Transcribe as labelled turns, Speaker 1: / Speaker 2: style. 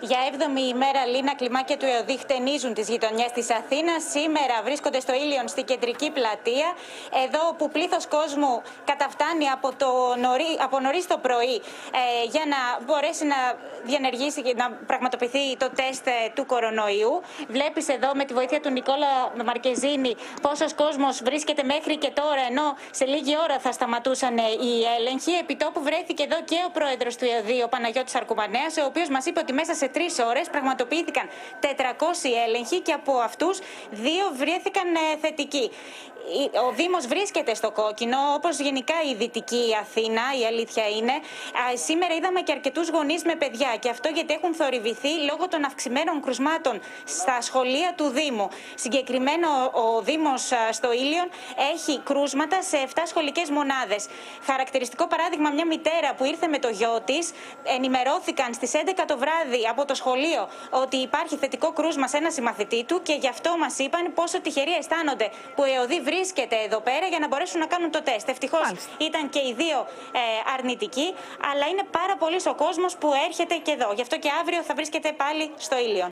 Speaker 1: Για 7η ημέρα, Λίνα Κλιμά και του ΕΟΔΗ χτενίζουν τις γειτονιές της Αθήνας. Σήμερα βρίσκονται στο Ήλιον στη κεντρική πλατεία. Εδώ που πλήθος κόσμου καταφτάνει από, το νωρί, από νωρίς το πρωί ε, για να μπορέσει να διενεργήσει και να πραγματοποιηθεί το τεστ ε, του κορονοϊού. Βλέπεις εδώ με τη βοήθεια του Νικόλα Μαρκεζίνη πόσος κόσμος βρίσκεται μέχρι και τώρα, ενώ σε λίγη ώρα θα σταματούσαν οι έλεγχοι. Επιτόπου βρέθηκε εδώ και ο πρόεδρος του ΕΟΔΗ, ο Παναγιώτης Αρκουμανέας, ο οποίος μας είπε ότι μέσα σε τρεις ώρες πραγματοποιήθηκαν 400 έλεγχοι και από αυτούς δύο βρέθηκαν ε, θετικοί. Ο Δήμος βρίσκεται στο κόκκινο, όπως γενικά η δυτική Αθήνα, η αλήθεια είναι. Σήμερα είδαμε και αρκετούς γονείς με παιδιά και αυτό γιατί έχουν θορυβηθεί λόγω των αυξημένων κρουσμάτων στα σχολεία του Δήμου. Συγκεκριμένο, ο Δήμος στο Ήλιον έχει κρούσματα σε 7 σχολικές μονάδες. Χαρακτηριστικό παράδειγμα, μια μητέρα που ήρθε με το γιο της, ενημερώθηκαν στις 11 το βράδυ από το σχολείο ότι υπάρχει θετικό κρούσμα σε ένα συμμαθητή του και γι' αυτό μας είπαν πόσο τυχεροί αισθάνονται που η ΕΟΔΗ βρίσκεται εδώ πέρα για να μπορέσουν να κάνουν το τεστ. Ευτυχώς ήταν και οι δύο ε, αρνητικοί, αλλά είναι πάρα πολύς ο κόσμος που έρχεται και εδώ. Γι' αυτό και αύριο θα βρίσκεται πάλι στο ήλιο.